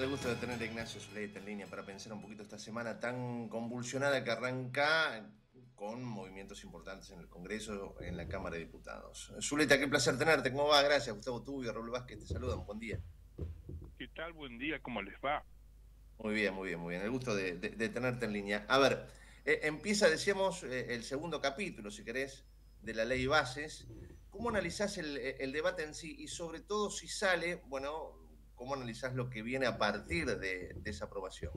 El gusto de tener a Ignacio Zuleta en línea para pensar un poquito esta semana tan convulsionada que arranca con movimientos importantes en el Congreso, en la Cámara de Diputados. Zuleta, qué placer tenerte. ¿Cómo va? Gracias. Gustavo Tubio, Raúl Vázquez te saludan. Buen día. ¿Qué tal? Buen día. ¿Cómo les va? Muy bien, muy bien, muy bien. El gusto de, tenerte en línea. A ver, eh, empieza, decíamos, eh, el segundo capítulo, si querés, de la ley bases. ¿Cómo analizás el, el debate en sí y sobre todo si sale, bueno, ¿Cómo analizás lo que viene a partir de, esa aprobación?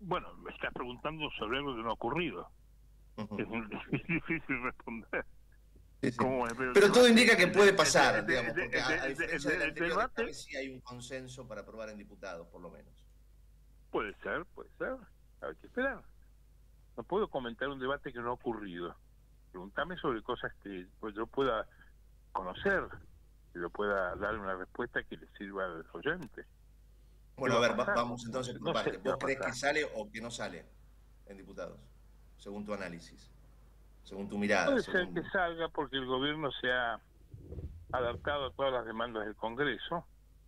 Bueno, me estás preguntando sobre algo que no ha ocurrido. Es difícil responder. Pero todo indica que puede pasar, digamos, porque a, diferencia del debate, sí hay un consenso para aprobar en diputados, por lo menos. Puede ser, puede ser. Hay que esperar. No puedo comentar un debate que no ha ocurrido. Pregúntame sobre cosas que pues, yo pueda conocer que lo pueda dar una respuesta que le sirva al oyente. Bueno, a ver, vamos entonces por ¿Vos crees que sale o que no sale en diputados? Según tu análisis, según tu mirada. Puede ser que salga porque el gobierno se ha adaptado a todas las demandas del Congreso.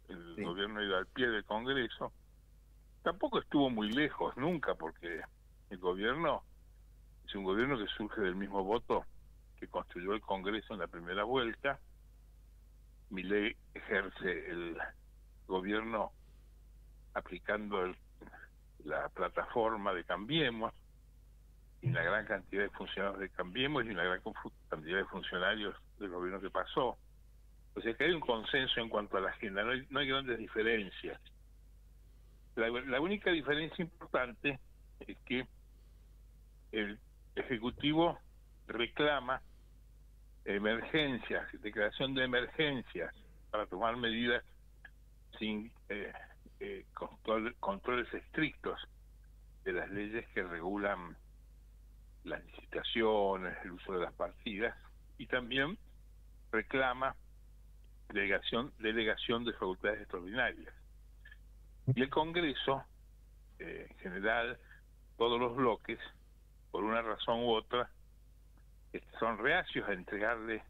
El gobierno ha ido al pie del Congreso. Tampoco estuvo muy lejos nunca porque el gobierno es un gobierno que surge del mismo voto que construyó el Congreso en la primera vuelta ley ejerce el gobierno aplicando la plataforma de Cambiemos y una gran cantidad de funcionarios de Cambiemos y una gran cantidad de funcionarios del gobierno que pasó. O sea que hay un consenso en cuanto a la agenda, no hay, no hay grandes diferencias. La única diferencia importante es que el Ejecutivo reclama emergencias, declaración de emergencias para tomar medidas sin eh, eh, controles estrictos de las leyes que regulan las licitaciones, el uso de las partidas y también reclama delegación, delegación de facultades extraordinarias. Y el Congreso, eh, en general, todos los bloques, por una razón u otra, son reacios a entregarle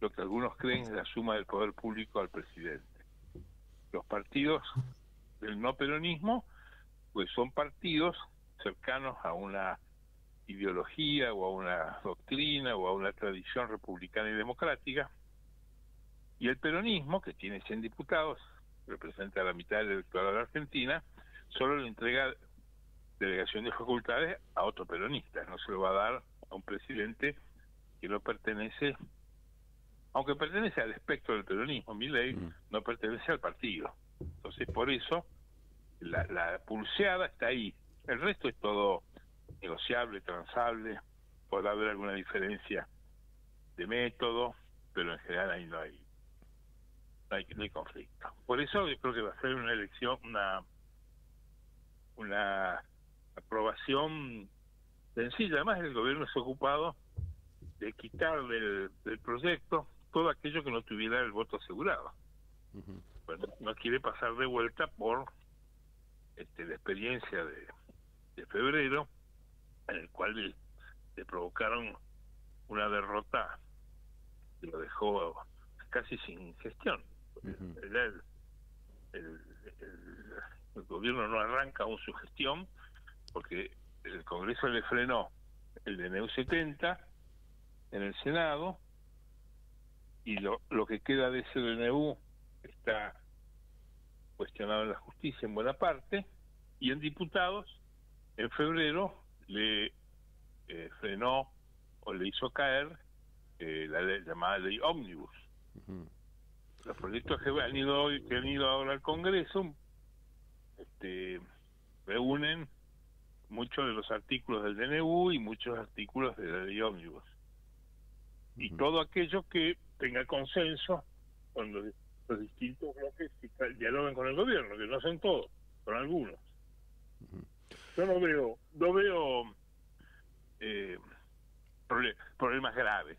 lo que algunos creen es la suma del poder público al presidente. Los partidos del no peronismo, pues son partidos cercanos a una ideología o a una doctrina o a una tradición republicana y democrática, y el peronismo, que tiene 100 diputados, representa la mitad del electorado de la Argentina, solo le entrega delegación de facultades a otro peronista, no se lo va a dar a un presidente que no pertenece, aunque pertenece al espectro del peronismo, mi ley mm. no pertenece al partido. Entonces, por eso, la, la pulseada está ahí. El resto es todo negociable, transable, podrá haber alguna diferencia de método, pero en general ahí no hay, no hay, no hay conflicto. Por eso yo creo que va a ser una elección, una una aprobación sencilla. Además, el gobierno se ha ocupado de quitar del, proyecto todo aquello que no tuviera el voto asegurado. bueno, no quiere pasar de vuelta por este, la experiencia de, de febrero, en el cual le, provocaron una derrota que lo dejó casi sin gestión. el, el, el, gobierno no arranca aún su gestión porque el Congreso le frenó el DNU 70 en el Senado y lo, lo que queda de ese DNU está cuestionado en la justicia en buena parte y en diputados en febrero le eh, frenó o le hizo caer eh, la llamada ley ómnibus. Los proyectos que han ido hoy, que han ido ahora al Congreso, este, reúnen muchos de los artículos del DNU y muchos artículos de la ley ómnibus. Y todo aquello que tenga consenso con los, distintos bloques que dialogan con el gobierno, que no son todos, son algunos. Yo no veo, no veo eh, problemas graves.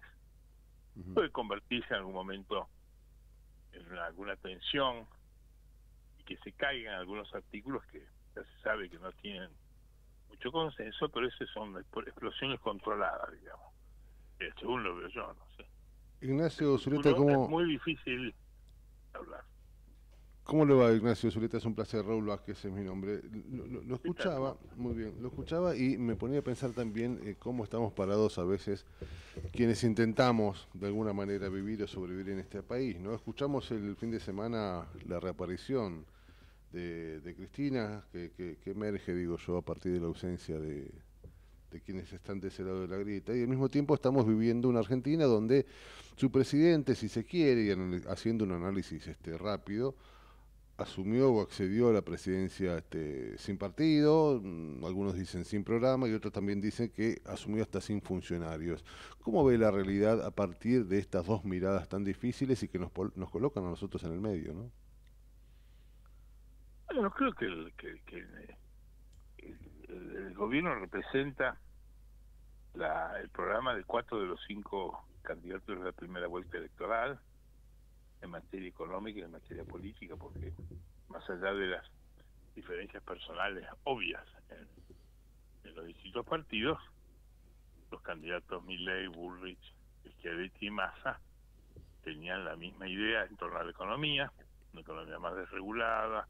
Puede convertirse en algún momento en alguna tensión y que se caigan algunos artículos que ya se sabe que no tienen mucho consenso, pero esas son explosiones controladas, digamos. Eh, según lo veo yo, no sé. Ignacio Zuleta, ¿cómo...? Es muy difícil hablar. ¿Cómo le va, Ignacio Zuleta? Es un placer, Raúl Vázquez es mi nombre. Lo, escuchaba, muy bien, lo escuchaba y me ponía a pensar también eh, cómo estamos parados a veces quienes intentamos de alguna manera vivir o sobrevivir en este país. ¿no? Escuchamos el fin de semana la reaparición de, Cristina, que, emerge, digo yo, a partir de la ausencia de, de quienes están de ese lado de la grieta. Y al mismo tiempo estamos viviendo una Argentina donde su presidente, si se quiere, y haciendo un análisis este, rápido, asumió o accedió a la presidencia este, sin partido, mm, algunos dicen sin programa y otros también dicen que asumió hasta sin funcionarios. ¿Cómo ve la realidad a partir de estas dos miradas tan difíciles y que nos, nos colocan a nosotros en el medio? ¿no? Bueno, creo que el, el, gobierno representa la, el programa de cuatro de los cinco candidatos de la primera vuelta electoral en materia económica y en materia política, porque más allá de las diferencias personales obvias en, los distintos partidos, los candidatos Milley, Bullrich, Schiavetti y Massa tenían la misma idea en torno a la economía, una economía más desregulada,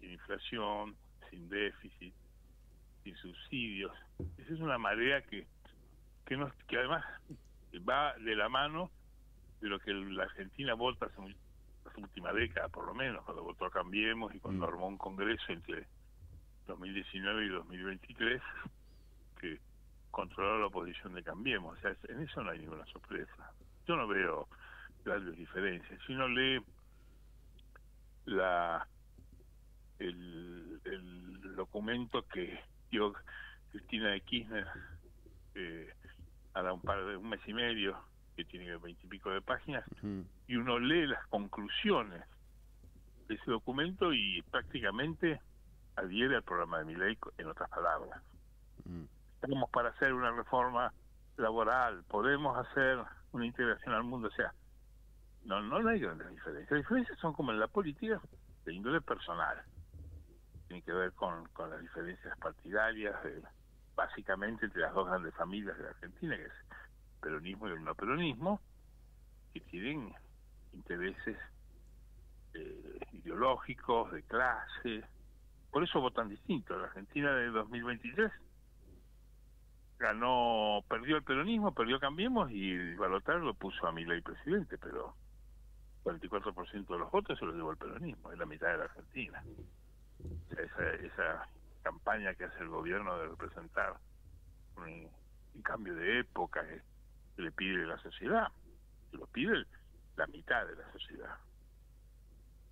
sin inflación, sin déficit, sin subsidios. Esa es una marea que que, nos, que además va de la mano de lo que la Argentina vota hace las última década, por lo menos, cuando votó a Cambiemos y cuando mm. armó un congreso entre 2019 y 2023 que controló la oposición de Cambiemos. O sea, en eso no hay ninguna sorpresa. Yo no veo grandes diferencias. Si uno lee la el, el documento que dio Cristina de Kirchner eh, a un par de un mes y medio que tiene veintipico de páginas, y uno lee las conclusiones de ese documento y prácticamente adhiere al programa de mi ley, en otras palabras. Estamos para hacer una reforma laboral, podemos hacer una integración al mundo, o sea, no, no, hay grandes diferencias. Las diferencias son como en la política de índole personal. Tiene que ver con, con las diferencias partidarias, básicamente entre las dos grandes familias de la Argentina, que es peronismo y el no peronismo, que tienen intereses eh, ideológicos, de clase. Por eso votan distinto. La Argentina de 2023 ganó, perdió el peronismo, perdió Cambiemos y Balotar lo puso a mi ley presidente, pero 44% de los votos se los llevó el peronismo, es la mitad de la Argentina. Esa, esa campaña que hace el gobierno de representar un, cambio de época que le pide la sociedad, lo pide la mitad de la sociedad.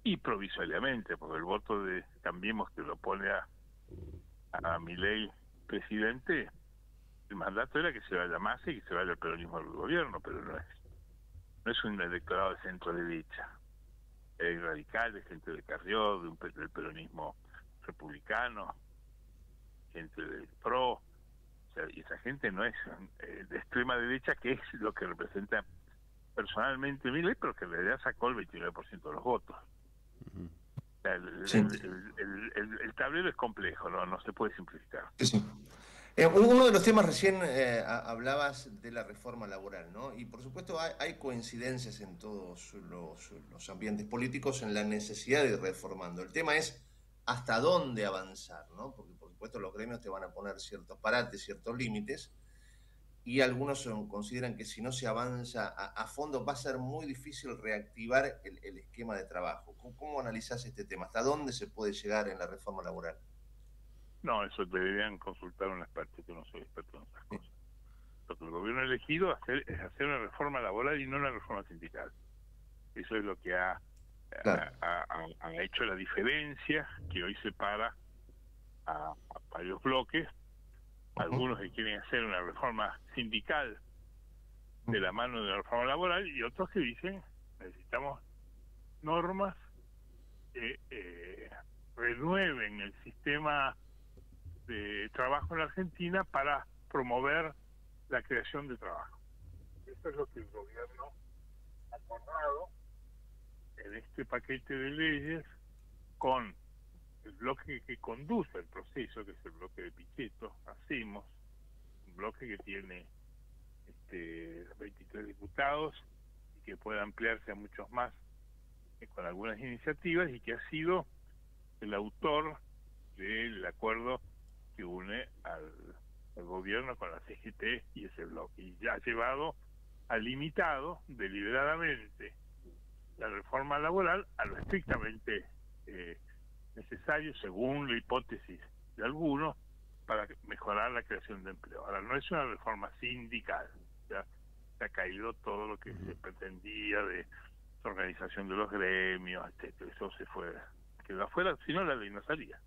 Y provisoriamente, porque el voto de Cambiemos que lo pone a, a mi ley presidente, el mandato era que se vaya más y que se vaya el peronismo del gobierno, pero no es. No es un electorado de centro derecha. Es radical, de gente de Carrió, de un, del peronismo republicano, gente del PRO, y esa gente no es eh, de extrema derecha, que es lo que representa personalmente Milei, pero que en realidad sacó el 29% de los votos. el, tablero es complejo, no, no se puede simplificar. Eh, uno de los temas recién eh, hablabas de la reforma laboral, ¿no? Y por supuesto hay, hay coincidencias en todos los, los, ambientes políticos en la necesidad de ir reformando. El tema es hasta dónde avanzar, ¿no? Porque por supuesto los gremios te van a poner ciertos parates, ciertos límites, y algunos consideran que si no se avanza a, fondo va a ser muy difícil reactivar el, esquema de trabajo. ¿Cómo, ¿Cómo, analizás este tema? ¿Hasta dónde se puede llegar en la reforma laboral? No, eso deberían consultar un experto, que no soy experto en esas cosas. Lo que el gobierno ha elegido hacer, es hacer una reforma laboral y no una reforma sindical. Eso es lo que ha ha, hecho la diferencia que hoy separa a, varios bloques, algunos que quieren hacer una reforma sindical de la mano de la reforma laboral y otros que dicen necesitamos normas que eh, renueven el sistema de trabajo en Argentina para promover la creación de trabajo. Eso es lo que el gobierno ha acordado en este paquete de leyes con el bloque que conduce el proceso, que es el bloque de Pichetto, hacemos un bloque que tiene este, 23 diputados y que puede ampliarse a muchos más con algunas iniciativas y que ha sido el autor del acuerdo que une al, gobierno con la CGT y ese bloque. Y ya ha llevado, ha limitado deliberadamente la reforma laboral a lo estrictamente eh, necesario, según la hipótesis de algunos, para mejorar la creación de empleo. Ahora, no es una reforma sindical, ya se ha caído todo lo que se pretendía de organización de los gremios, etcétera. Eso se fue quedó afuera, si no la ley no salía.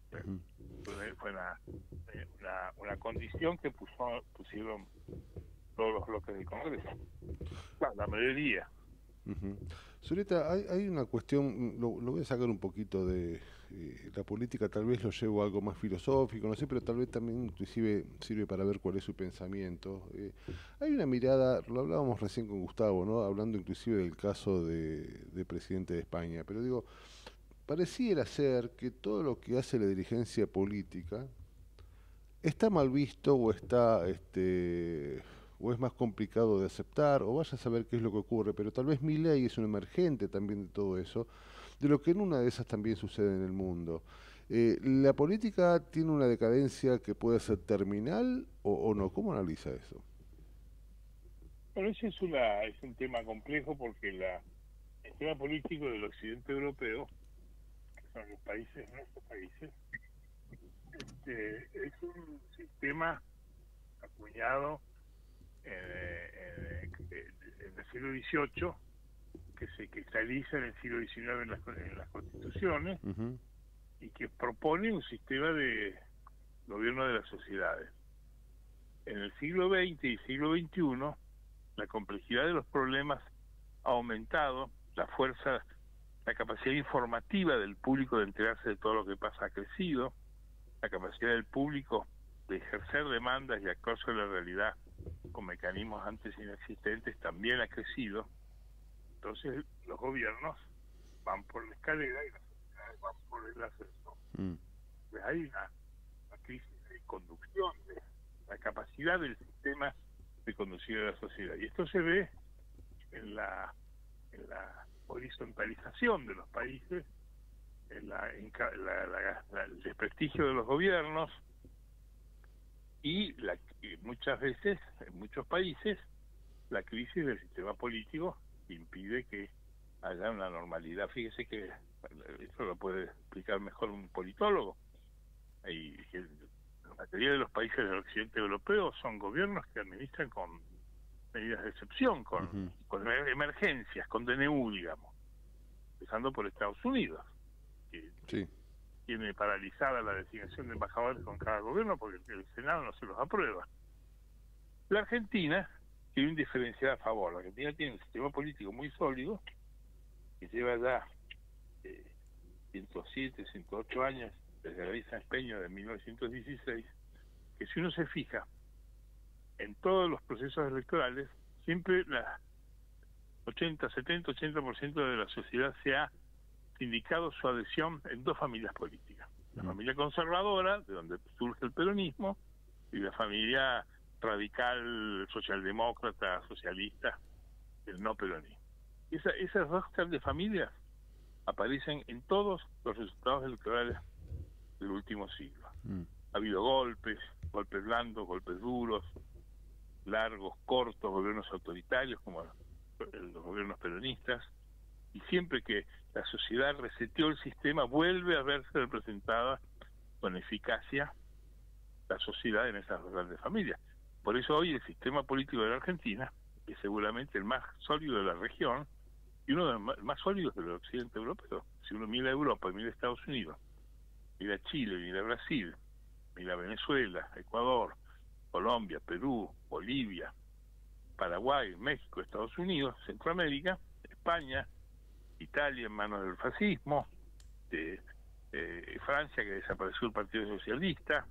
Fue eh, una, una, condición que puso, pusieron todos los bloques del Congreso. la mayoría. Uh hay, hay, una cuestión, lo, voy a sacar un poquito de eh, la política, tal vez lo llevo a algo más filosófico, no sé, pero tal vez también inclusive sirve para ver cuál es su pensamiento. Eh, hay una mirada, lo hablábamos recién con Gustavo, ¿no? hablando inclusive del caso de, de presidente de España, pero digo, pareciera ser que todo lo que hace la dirigencia política está mal visto o está este o es más complicado de aceptar o vaya a saber qué es lo que ocurre, pero tal vez mi ley es un emergente también de todo eso, de lo que en una de esas también sucede en el mundo. Eh, ¿La política tiene una decadencia que puede ser terminal o, no? ¿Cómo analiza eso? Bueno, ese es, una, es un tema complejo porque el tema político del occidente europeo son los países, nuestros países, este, es un sistema acuñado en, el siglo XVIII que se cristaliza en el siglo XIX en las, en las constituciones y que propone un sistema de gobierno de las sociedades. En el siglo XX y siglo XXI, la complejidad de los problemas ha aumentado, la fuerza la capacidad informativa del público de enterarse de todo lo que pasa ha crecido, la capacidad del público de ejercer demandas y actuar sobre la realidad con mecanismos antes inexistentes también ha crecido. Entonces los gobiernos van por la escalera y las sociedades van por el ascensor. Mm. Pues hay una, crisis de conducción, de la capacidad del sistema de conducir a la sociedad. Y esto se ve en la, en la horizontalización de los países, el desprestigio de los gobiernos y, la, muchas veces, en muchos países, la crisis del sistema político impide que haya una normalidad. Fíjese que eso lo puede explicar mejor un politólogo. Y la mayoría de los países del occidente europeo son gobiernos que administran con medidas de excepción, con, con emergencias, con DNU, digamos, empezando por Estados Unidos, que tiene paralizada la designación de embajadores con cada gobierno porque el Senado no se los aprueba. La Argentina tiene un diferencial a favor. La Argentina tiene un sistema político muy sólido que lleva ya eh, 107, 108 años desde la visa Espeño de 1916, que si uno se fija en todos los procesos electorales, siempre la 80, 70, 80% de la sociedad se ha indicado su adhesión en dos familias políticas. La familia conservadora, de donde surge el peronismo, y la familia radical, socialdemócrata, socialista, el no peronismo. Esa, esas dos grandes familias aparecen en todos los resultados electorales del último siglo. Mm. Ha habido golpes, golpes blandos, golpes duros, largos, cortos, gobiernos autoritarios como los gobiernos peronistas, y siempre que la sociedad reseteó el sistema, vuelve a verse representada con eficacia la sociedad en esas grandes familias. Por eso hoy el sistema político de la Argentina es seguramente el más sólido de la región y uno de los más sólidos del occidente europeo. Si uno mira Europa y mira Estados Unidos, mira Chile, mira Brasil, mira Venezuela, Ecuador, Colombia, Perú, Bolivia, Paraguay, México, Estados Unidos, Centroamérica, España, Italia en manos del fascismo, de, Francia que desapareció el Partido Socialista,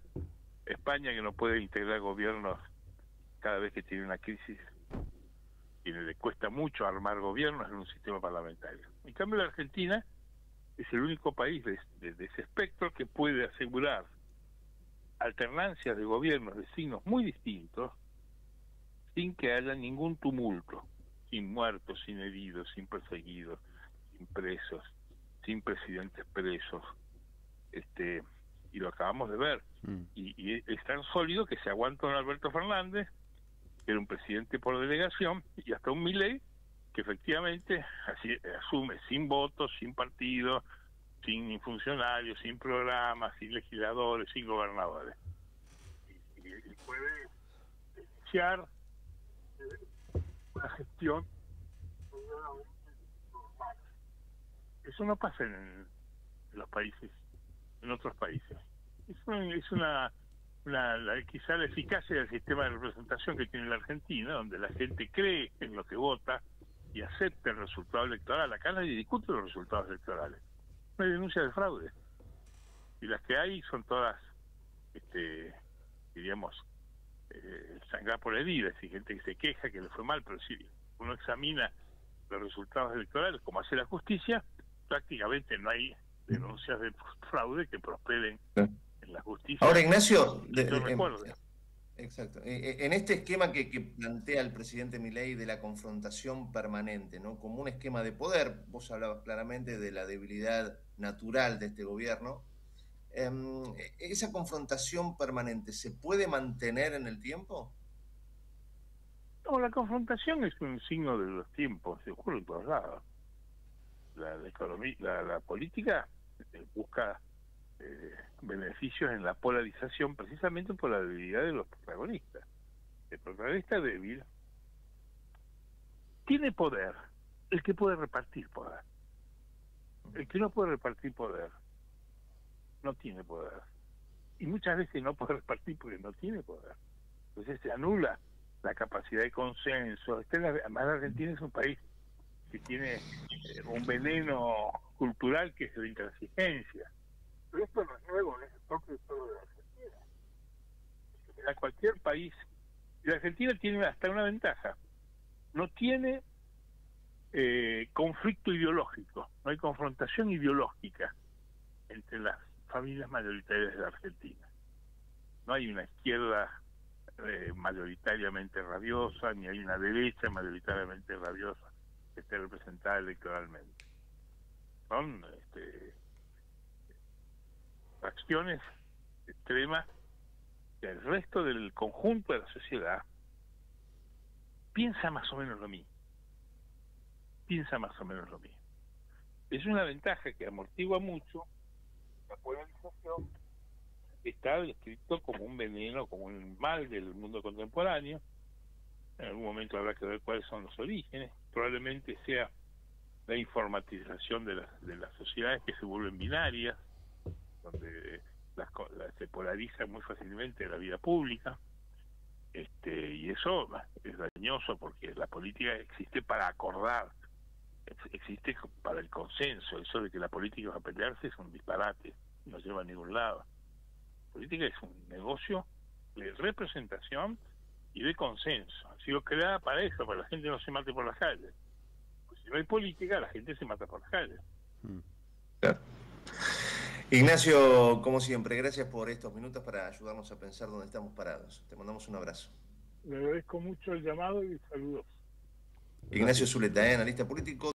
España que no puede integrar gobiernos cada vez que tiene una crisis y le cuesta mucho armar gobiernos en un sistema parlamentario. En cambio la Argentina es el único país de ese espectro que puede asegurar alternancias de gobiernos de signos muy distintos sin que haya ningún tumulto, sin muertos, sin heridos, sin perseguidos, sin presos, sin presidentes presos, este y lo acabamos de ver. Mm. Y, es tan sólido que se aguanta un Alberto Fernández, que era un presidente por delegación, y hasta un Milei, que efectivamente así, asume sin votos, sin partido, sin funcionarios, sin programas, sin legisladores, sin gobernadores. Y, puede iniciar una gestión eso no pasa en los países en otros países. Es una, es una, la, quizá la eficacia del sistema de representación que tiene la Argentina, donde la gente cree en lo que vota y acepta el resultado electoral. Acá nadie discute los resultados electorales. No hay denuncia de fraude. Y las que hay son todas, este, diríamos, eh, sangrar por heridas. Y gente que se queja que le fue mal, pero si uno examina los resultados electorales, como hace la justicia, prácticamente no hay denuncias de fraude que prosperen en la justicia. Ahora, Ignacio, exacto. En este esquema que, plantea el presidente Milei de la confrontación permanente, ¿no? Como un esquema de poder, vos hablabas claramente de la debilidad natural de este gobierno. Em, ¿Esa confrontación permanente se puede mantener en el tiempo? No, la confrontación es un signo de los tiempos, se ocurre en todos lados. La, economía, la política este, busca eh, beneficios en la polarización precisamente por la debilidad de los protagonistas. El protagonista débil tiene poder, el que puede repartir poder. El que no puede repartir poder no tiene poder. Y muchas veces no puede repartir porque no tiene poder. Entonces se anula la capacidad de consenso. Este, además, Argentina es un país que tiene eh, un veneno cultural que es la intransigencia. Pero esto no es nuevo, es el propio pueblo de Argentina. En cualquier país, la Argentina tiene hasta una ventaja, no tiene eh, conflicto ideológico, no hay confrontación ideológica entre las familias mayoritarias de la Argentina. No hay una izquierda eh, mayoritariamente rabiosa, ni hay una derecha mayoritariamente rabiosa que esté representada electoralmente son este, acciones extremas que el resto del conjunto de la sociedad piensa más o menos lo mismo. Piensa más o menos lo mismo. Es una ventaja que amortigua mucho la polarización está descrito como un veneno, como un mal del mundo contemporáneo. En algún momento habrá que ver cuáles son los orígenes. Probablemente sea la informatización de las, de las sociedades que se vuelven binarias, donde las, se polariza muy fácilmente la vida pública, este y eso es dañoso porque la política existe para acordar, existe para el consenso, eso de que la política va a pelearse es un disparate, no lleva a ningún lado. La política es un negocio de representación y de consenso. Ha sido creada para eso, para que la gente no se mate por las calles no hay política, la gente se mata por las calles. Mm. Ignacio, como siempre, gracias por estos minutos para ayudarnos a pensar dónde estamos parados. Te mandamos un abrazo. Le agradezco mucho el llamado y saludos. Ignacio Zuleta, ¿eh? analista político.